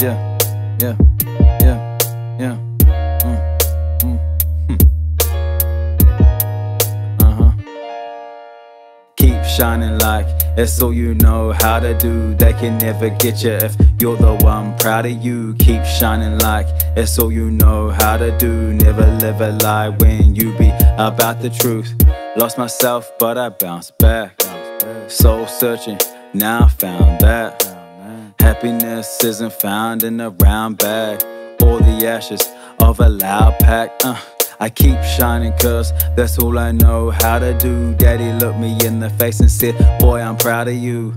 yeah, yeah, yeah, yeah. Mm, mm, hmm. Uh-huh. Keep shining like it's all you know how to do. They can never get you if you're the one proud of you. Keep shining like it's all you know how to do. Never live a lie when you be about the truth. Lost myself, but I bounced back. Soul searching, now I found that. Happiness isn't found in a round bag or the ashes of a loud pack. Uh, I keep shining cause that's all I know how to do. Daddy looked me in the face and said, Boy, I'm proud of you.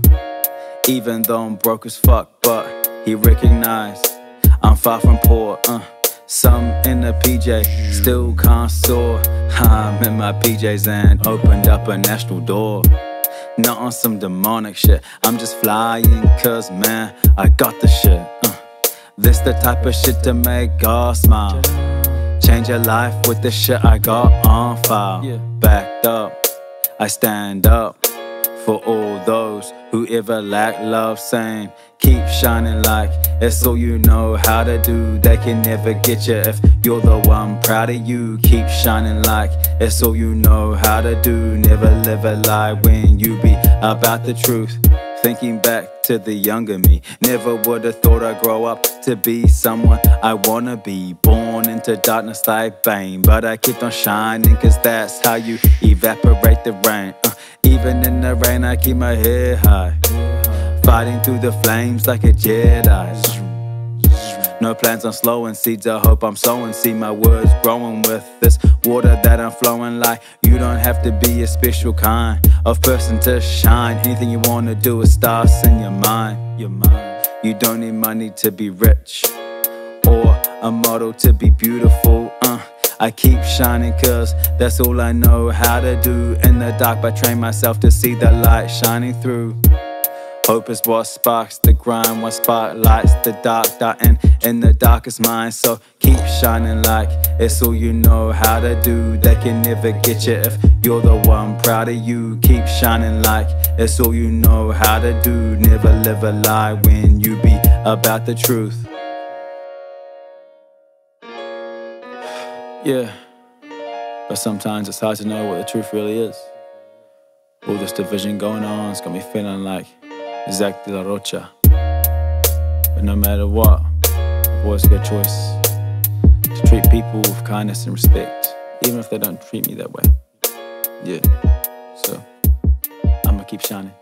Even though I'm broke as fuck, but he recognized I'm far from poor. Uh, some in the PJ still can't soar. I'm in my PJs and opened up a national door. Not on some demonic shit. I'm just flying, cause man, I got the shit. Uh, this the type of shit to make God smile. Change your life with the shit I got on file. Backed up, I stand up for all those who ever lack love, saying, Keep shining like it's all you know how to do. They can never get you if you're the one proud of you. Keep shining like it's all you know how to do. Never live a lie when you be about the truth. Thinking back to the younger me, never would have thought I'd grow up to be someone I wanna be. Born into darkness like Bane, but I kept on shining, cause that's how you evaporate the rain. Uh, even in the rain, I keep my head high. Fighting through the flames like a Jedi. No plans on slowing seeds I hope I'm sowing. See my words growing with this water that I'm flowing like. You don't have to be a special kind of person to shine. Anything you wanna do, it starts in your mind. Your mind. You don't need money to be rich or a model to be beautiful. I keep shining cause that's all I know how to do in the dark. I train myself to see the light shining through. Hope is what sparks the grind, what spotlights the dark, darting in the darkest mind. So keep shining like it's all you know how to do. They can never get you if you're the one proud of you. Keep shining like it's all you know how to do. Never live a lie when you be about the truth. Yeah, but sometimes it's hard to know what the truth really is. All this division going on, it's got me feeling like Zack de la Rocha. But no matter what, I've always got a choice to treat people with kindness and respect, even if they don't treat me that way. Yeah, so I'ma keep shining.